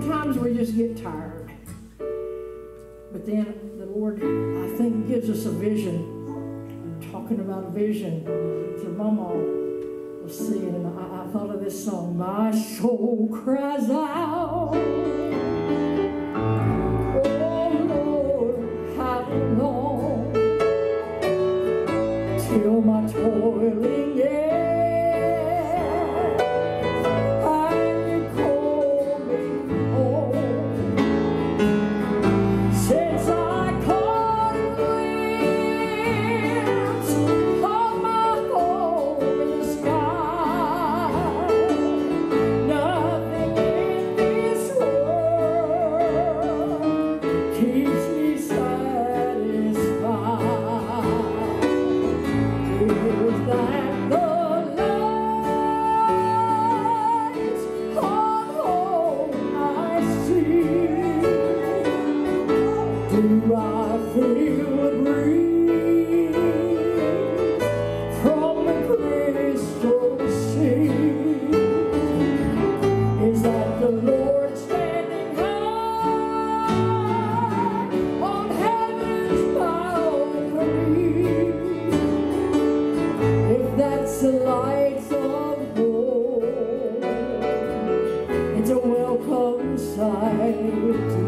sometimes we just get tired. But then the Lord, I think, gives us a vision. I'm talking about a vision to Mama was and I, I thought of this song. My soul cries out. Oh Lord, how long till my Do I feel the breeze from the crystal sea? Is that the Lord standing high on heaven's balcony? If that's the lights of it's a welcome sight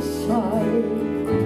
side.